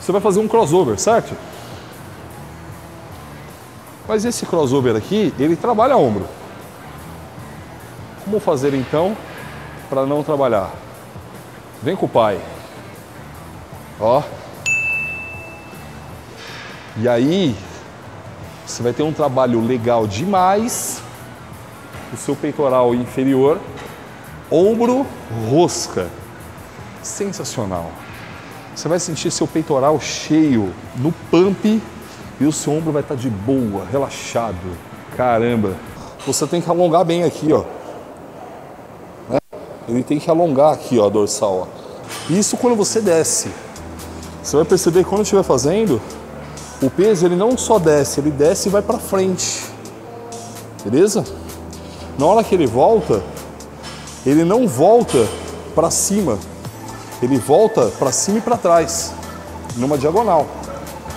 você vai fazer um crossover, certo? Mas esse crossover aqui, ele trabalha ombro. Como fazer então para não trabalhar? Vem com o pai. Ó. E aí, você vai ter um trabalho legal demais. O seu peitoral inferior, ombro, rosca. Sensacional. Você vai sentir seu peitoral cheio no pump e o seu ombro vai estar de boa, relaxado. Caramba. Você tem que alongar bem aqui, ó. Né? Ele tem que alongar aqui, ó, a dorsal. Ó. Isso quando você desce. Você vai perceber que quando estiver fazendo, o peso ele não só desce, ele desce e vai para frente. Beleza? Na hora que ele volta, ele não volta para cima. Ele volta para cima e para trás, numa diagonal.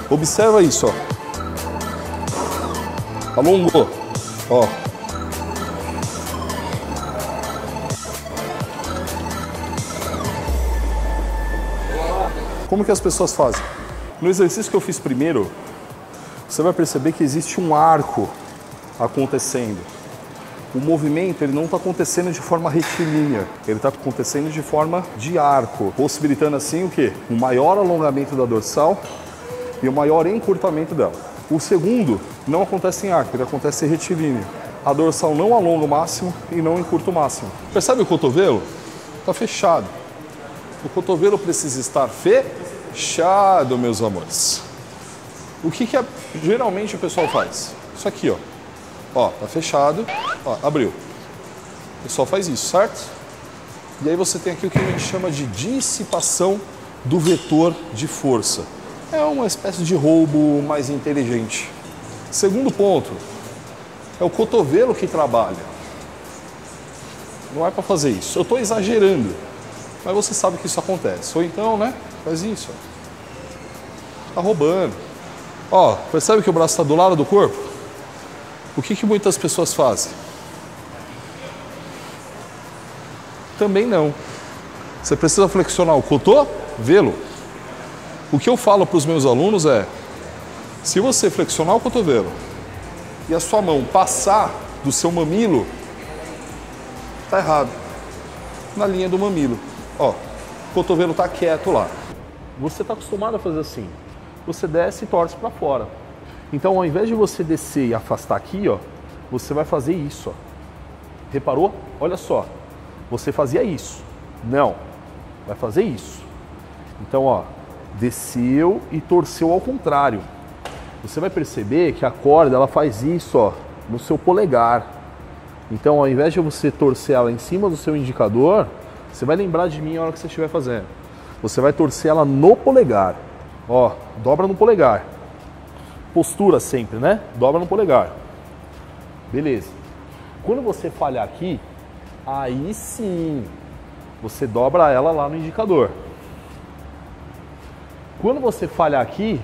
Observa isso, ó. Alongou. Ó. Como que as pessoas fazem? No exercício que eu fiz primeiro, você vai perceber que existe um arco acontecendo. O movimento ele não está acontecendo de forma retilínea, ele está acontecendo de forma de arco, possibilitando assim o que? Um maior alongamento da dorsal e um maior encurtamento dela. O segundo não acontece em arco, ele acontece em retilíneo. A dorsal não alonga o máximo e não encurta o máximo. Percebe o cotovelo? Está fechado. O cotovelo precisa estar fechado, meus amores. O que, que geralmente o pessoal faz? Isso aqui, ó. Ó, tá fechado. Ó, abriu. O pessoal faz isso, certo? E aí você tem aqui o que a gente chama de dissipação do vetor de força. É uma espécie de roubo mais inteligente. Segundo ponto, é o cotovelo que trabalha. Não é para fazer isso. Eu estou exagerando, mas você sabe que isso acontece. Ou então, né? Faz isso. Ó. Tá roubando. Ó, percebe que o braço está do lado do corpo? O que, que muitas pessoas fazem? Também não. Você precisa flexionar o cotovelo. O que eu falo para os meus alunos é: se você flexionar o cotovelo e a sua mão passar do seu mamilo, tá errado. Na linha do mamilo. Ó, o cotovelo está quieto lá. Você está acostumado a fazer assim. Você desce e torce para fora. Então, ao invés de você descer e afastar aqui, ó, você vai fazer isso, ó. Reparou? Olha só. Você fazia isso. Não. Vai fazer isso. Então, ó, desceu e torceu ao contrário. Você vai perceber que a corda ela faz isso ó, no seu polegar. Então, ao invés de você torcer ela em cima do seu indicador, você vai lembrar de mim na hora que você estiver fazendo. Você vai torcer ela no polegar. Ó, dobra no polegar. Postura sempre, né? Dobra no polegar. Beleza. Quando você falhar aqui, aí sim você dobra ela lá no indicador. Quando você falhar aqui,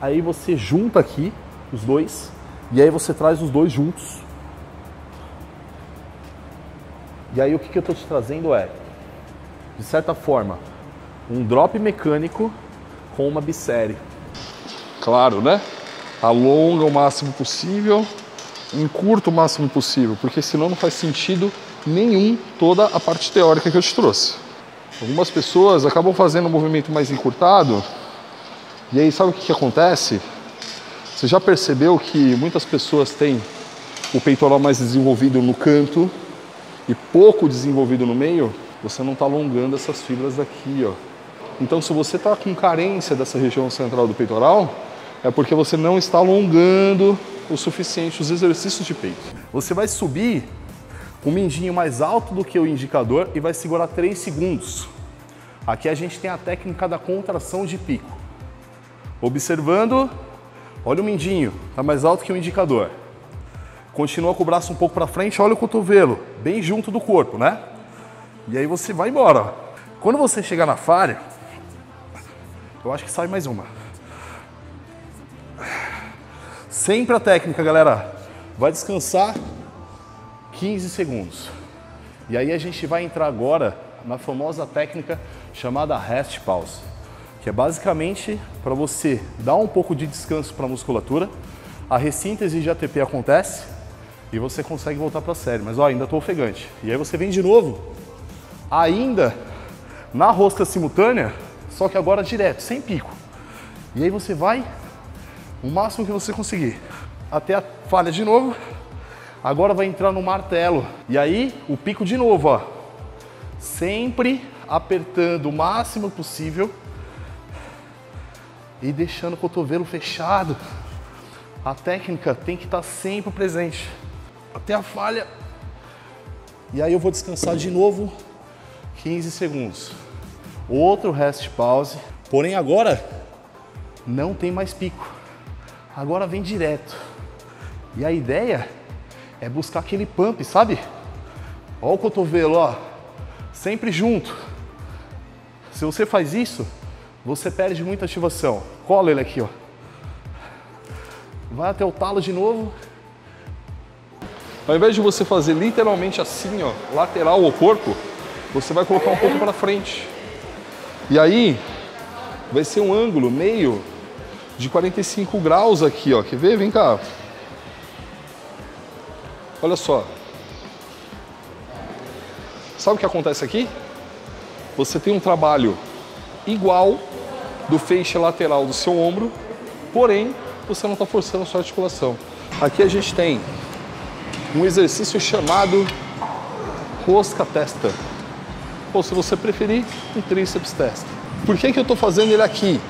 aí você junta aqui os dois e aí você traz os dois juntos. E aí o que, que eu estou te trazendo é, de certa forma, um drop mecânico com uma bissérie. Claro, né? Alonga o máximo possível, encurta o máximo possível, porque senão não faz sentido nenhum toda a parte teórica que eu te trouxe. Algumas pessoas acabam fazendo um movimento mais encurtado e aí sabe o que, que acontece? Você já percebeu que muitas pessoas têm o peitoral mais desenvolvido no canto e pouco desenvolvido no meio? Você não está alongando essas fibras daqui, ó. Então, se você está com carência dessa região central do peitoral, é porque você não está alongando o suficiente os exercícios de peito. Você vai subir o mindinho mais alto do que o indicador e vai segurar 3 segundos. Aqui a gente tem a técnica da contração de pico. Observando, olha o mindinho, está mais alto que o indicador. Continua com o braço um pouco para frente, olha o cotovelo, bem junto do corpo, né? E aí você vai embora. Quando você chegar na falha, eu acho que sai mais uma. Sempre a técnica, galera. Vai descansar 15 segundos. E aí a gente vai entrar agora na famosa técnica chamada rest pause, que é basicamente para você dar um pouco de descanso para a musculatura. A ressíntese de ATP acontece e você consegue voltar para a série. Mas ó, ainda estou ofegante. E aí você vem de novo, ainda na rosca simultânea, só que agora direto, sem pico. E aí você vai o máximo que você conseguir. Até a falha de novo. Agora vai entrar no martelo. E aí o pico de novo, ó. Sempre apertando o máximo possível e deixando o cotovelo fechado. A técnica tem que estar sempre presente. Até a falha. E aí eu vou descansar de novo 15 segundos. Outro rest pause. Porém agora não tem mais pico. Agora vem direto. E a ideia é buscar aquele pump, sabe? Ó o cotovelo, ó. Sempre junto. Se você faz isso, você perde muita ativação. Cola ele aqui, ó. Vai até o talo de novo. Ao invés de você fazer literalmente assim, ó, lateral ao corpo, você vai colocar um pouco para frente. E aí vai ser um ângulo meio de 45 graus aqui, ó. Quer ver? Vem cá. Olha só. Sabe o que acontece aqui? Você tem um trabalho igual do feixe lateral do seu ombro, porém você não está forçando a sua articulação. Aqui a gente tem um exercício chamado rosca testa, ou se você preferir, um tríceps testa. Por que, que eu estou fazendo ele aqui?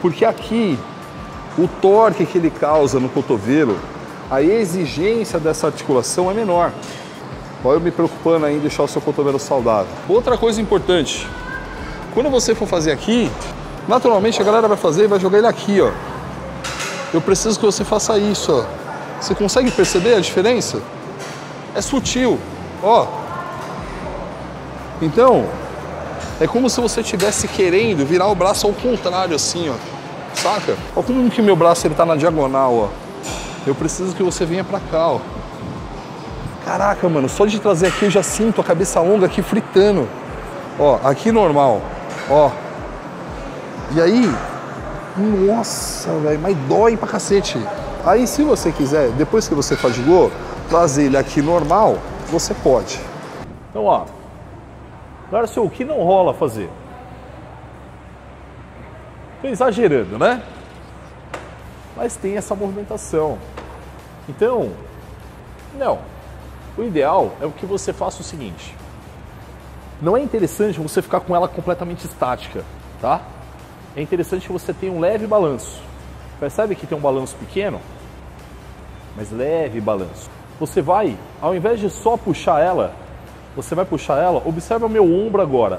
Porque aqui o torque que ele causa no cotovelo, a exigência dessa articulação é menor. Olha eu me preocupando aí em deixar o seu cotovelo saudável. Outra coisa importante, quando você for fazer aqui, naturalmente a galera vai fazer e vai jogar ele aqui, ó. Eu preciso que você faça isso, ó. Você consegue perceber a diferença? É sutil, ó. Então, é como se você estivesse querendo virar o braço ao contrário, assim, ó. Saca? Olha como que meu braço ele tá na diagonal, ó. Eu preciso que você venha pra cá, ó. Caraca, mano, só de trazer aqui eu já sinto a cabeça longa aqui fritando. Ó, aqui normal, ó. E aí, nossa, velho, mas dói pra cacete. Aí, se você quiser, depois que você fadigou, trazer ele aqui normal, você pode. Então, ó, Garcia, o que não rola fazer? Tô exagerando, né? Mas tem essa movimentação. Então, não. O ideal é o que você faça o seguinte. Não é interessante você ficar com ela completamente estática, tá? É interessante que você tenha um leve balanço. Percebe que tem um balanço pequeno? Mas leve balanço. Você vai, ao invés de só puxar ela, você vai puxar ela, observa o meu ombro agora.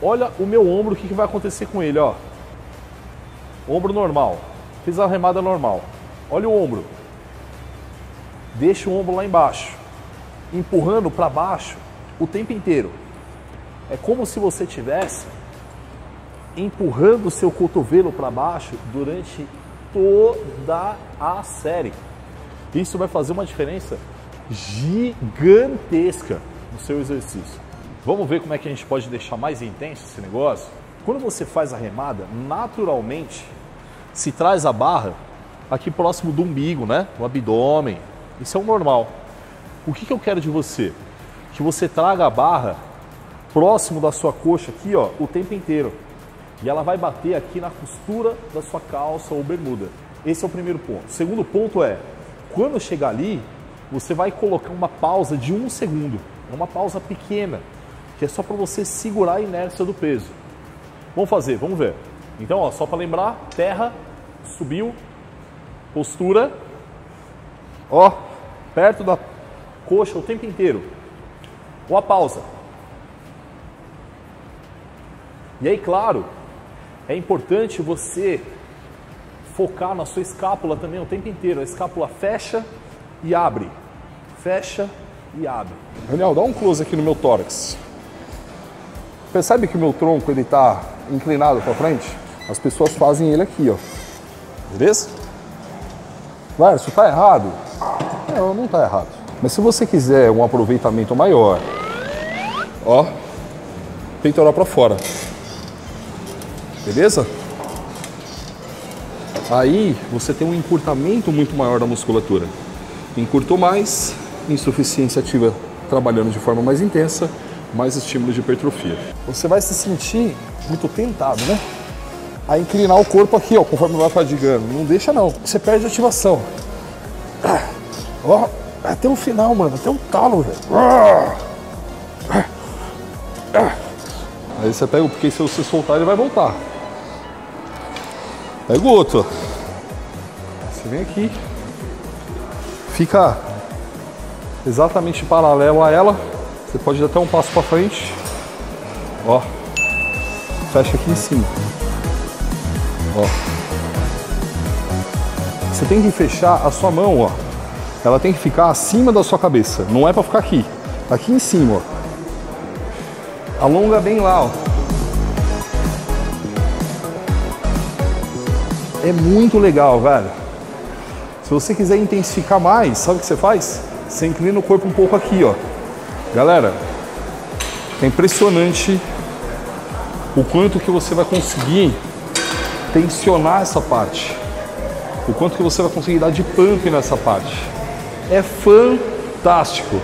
Olha o meu ombro, o que, que vai acontecer com ele, ó. Ombro normal. Fiz a remada normal. Olha o ombro. Deixa o ombro lá embaixo. Empurrando para baixo o tempo inteiro. É como se você tivesse empurrando o seu cotovelo para baixo durante toda a série. Isso vai fazer uma diferença gigantesca no seu exercício. Vamos ver como é que a gente pode deixar mais intenso esse negócio? Quando você faz a remada, naturalmente se traz a barra aqui próximo do umbigo, né? O abdômen. Isso é o normal. O que, que eu quero de você? Que você traga a barra próximo da sua coxa aqui, ó, o tempo inteiro. E ela vai bater aqui na costura da sua calça ou bermuda. Esse é o primeiro ponto. O segundo ponto é, quando chegar ali, você vai colocar uma pausa de um segundo. É uma pausa pequena, que é só para você segurar a inércia do peso. Vamos fazer, vamos ver. Então, ó, só para lembrar, terra, subiu, postura, ó, perto da coxa o tempo inteiro. Ou a pausa. E aí, claro, é importante você focar na sua escápula também o tempo inteiro. A escápula fecha e abre, fecha e abre. Daniel, dá um close aqui no meu tórax. Percebe que o meu tronco ele está inclinado para frente? As pessoas fazem ele aqui, ó. Beleza? Vai, isso está errado? Não, não está errado. Mas se você quiser um aproveitamento maior, ó, peitoral para fora. beleza? Aí você tem um encurtamento muito maior da musculatura. Encurtou mais, insuficiência ativa trabalhando de forma mais intensa, mais estímulo de hipertrofia. Você vai se sentir muito tentado, né? A inclinar o corpo aqui, ó, conforme vai fadigando. Não deixa não. Você perde a ativação. Ó, até o final, mano, até o talo, velho. Aí você pega, porque se você soltar ele vai voltar. Pega o outro. Você vem aqui. Fica exatamente paralelo a ela. Você pode dar até um passo para frente. Ó. Fecha aqui em cima. Ó. Você tem que fechar a sua mão, ó. Ela tem que ficar acima da sua cabeça. Não é para ficar aqui. Aqui em cima, ó. Alonga bem lá, ó. É muito legal, velho. Se você quiser intensificar mais, sabe o que você faz? Você inclina o corpo um pouco aqui, ó. Galera, é impressionante o quanto que você vai conseguir tensionar essa parte. O quanto que você vai conseguir dar de pump nessa parte. É fantástico.